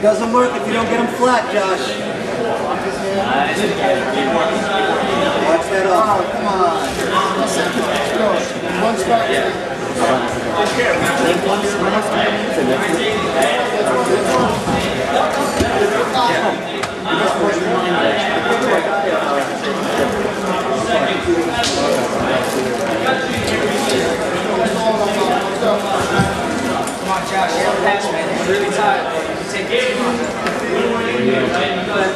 It doesn't work if you don't get them flat, Josh. Watch that off. Oh, come on. One spot. Come on, Josh, you have a pass, man. It's really tight. Take it.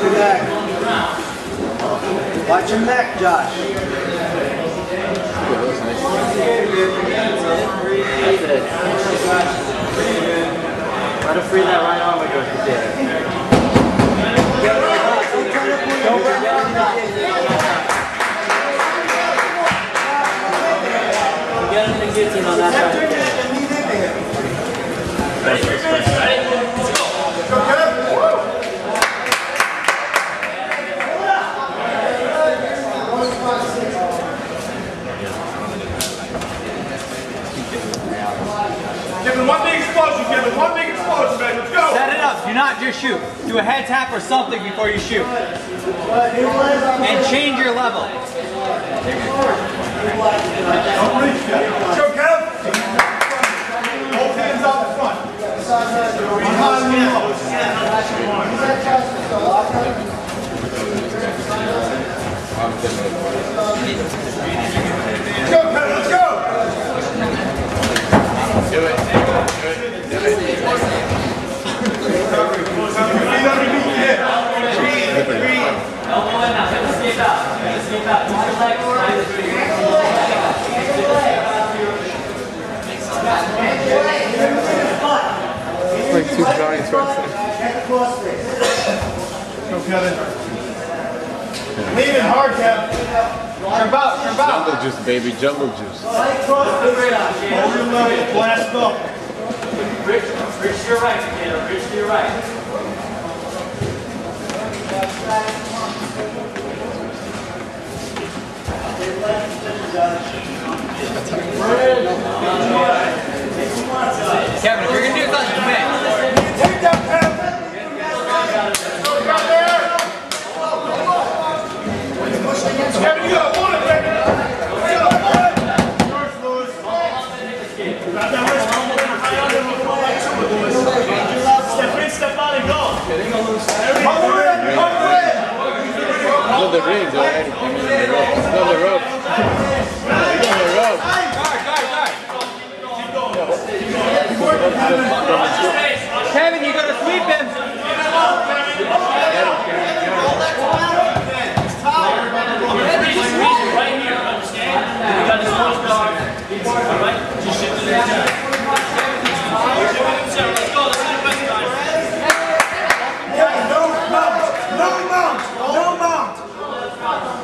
Do that. Watch your neck, Josh. That's it. Let him free that right arm and go to there. Shoot. Do a head tap or something before you shoot. And change your level. Don't reach yet. Let's go, Kev. Both hands out in front. One high, one low. Let's go, Kev. Let's go. Do it. Feet underneath your hip. like two giants wrestling. Go, Kevin. Lean in hard, Kev. Jump out, jump out. Jungle juice, baby, jungle juice. Hold your leg, blast up. Rich, rich to your right, Takedo. Rich to your right. Kevin, if you're gonna do something, commit. Take that, Kev. Go down there. Kevin, you gotta want it, baby. You gotta want it. First, Lewis. Grab that wrist. Step in, step out, and go. Cover it, cover it. He's on the rings already. The rope. He's on the rope. Kevin, you gotta sweep him. Right here, understand? You got this close guard. All right? Just shift to the center. Shift to the center. Let's go. Let's do the best, guys. No mount, no mount, no mount.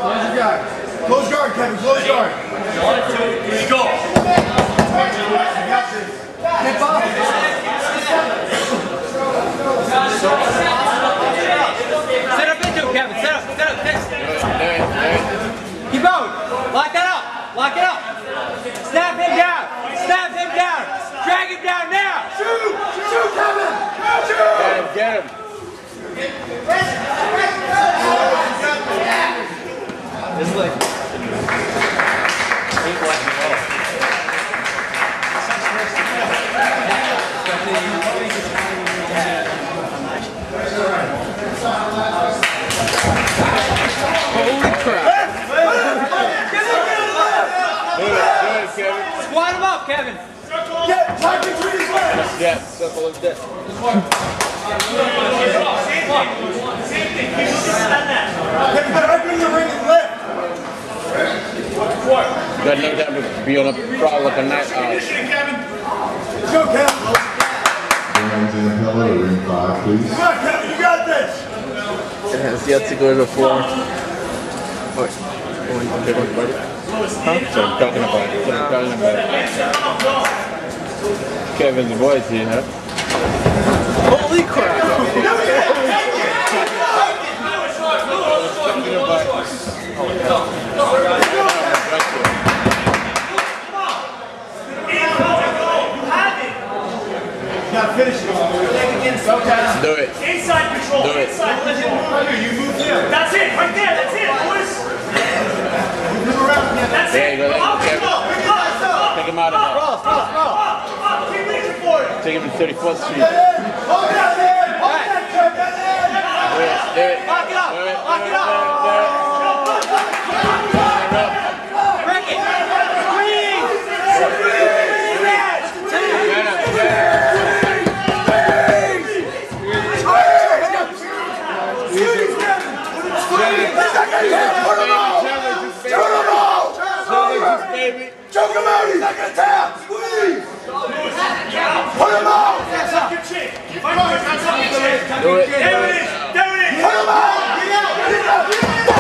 Close guard. Close guard, Kevin, close guard. One, two, three, go. Set up Holy crap! Kevin. Squat him up, Kevin. Get, tuck between his legs. Yeah, step a little bit. You got no time to be on a prowl like a night owl. Let's go, Kev. Rams and Pella to ring five, please. Come on, Kevin, you got this. It has yet to go to floor. What? Huh? So I'm talking about it. So I'm talking about. Kevin's voice here, huh? Holy crap! You finish it. Do it. Inside control. Do it. Inside control. You move here. That's it. Right there. That's it, boys. Move around. That's There it. go, there you go, Up, Kevin. up, up, up, Take him out of there. up, up. Keep reaching for it. Take him to 34th Street. Hold that in. Hold that, Kev. That in. Do it. Do it. Lock it up. Do it. Lock it up. Do it. Break it. Squeeze. Get him, get him. Baby. Choke him out. He's not gonna tap. Squeeze. Put him out. Tuck your chin. Fight for it. Tuck your chin. Do it. There it is. There it is. Put him out. Get out. Get out. Get out.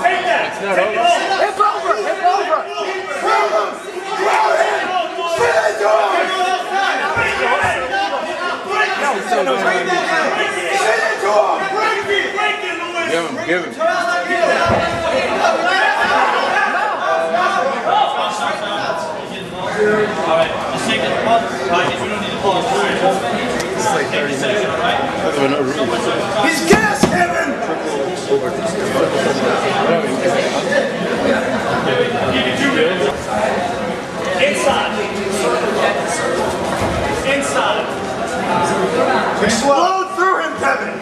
Take that. not Take it over. over. Hip over. Hip over. Ground him. Ground him. Spin into him. Spin into him. Break it. Break it, Lewis. Give him, give him. Alright, just take it. Alright, you don't need to pause. It's like 30 minutes. right? For no reason. He's gas, Kevin. Inside. Inside. Explode through him, Kevin.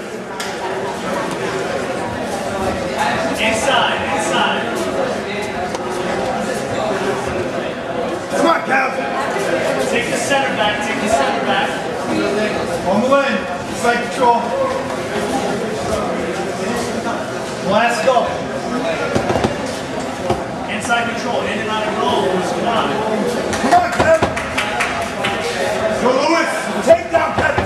Inside. Inside. Come on, Kev. Take the center back. Take the center back. On the lane. Side control. Last go. Inside control. In and out of roll. Come on. Come on, Kevin. Go, Lewis. Take down, Kevin.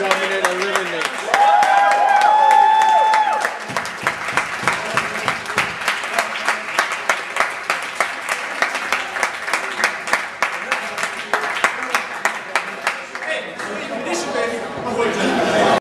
Living